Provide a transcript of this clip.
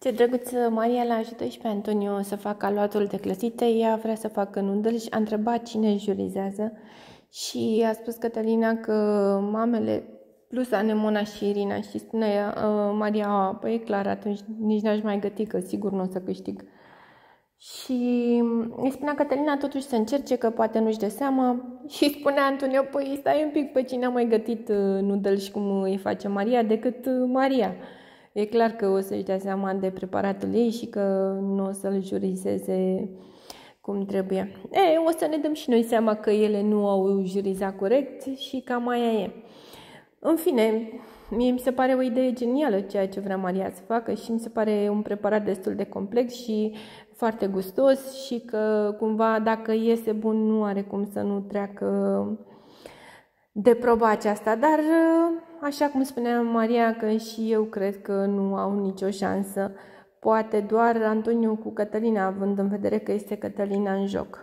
Ce drăguț, Maria l-a ajutat și pe Antonio să facă aluatul de clăsite. Ea vrea să facă nudel și a întrebat cine jurizează și a spus Cătălina că mamele plus Anemona și Irina și spune uh, Maria, păi e clar, atunci nici n-aș mai găti, că sigur nu o să câștig. Și îi spunea Cătălina totuși să încerce, că poate nu-și dă seama și spunea Antonio, păi stai un pic pe cine a mai gătit uh, nudel și cum îi face Maria decât uh, Maria. E clar că o să-și dea seama de preparatul ei și că nu o să-l jurizeze cum trebuie. E, o să ne dăm și noi seama că ele nu au jurizat corect și cam aia e. În fine, mie mi se pare o idee genială ceea ce vrea Maria să facă și mi se pare un preparat destul de complex și foarte gustos și că cumva dacă iese bun nu are cum să nu treacă de proba aceasta, dar așa cum spunea Maria că și eu cred că nu au nicio șansă, poate doar Antoniu cu Cătălina, având în vedere că este Cătălina în joc.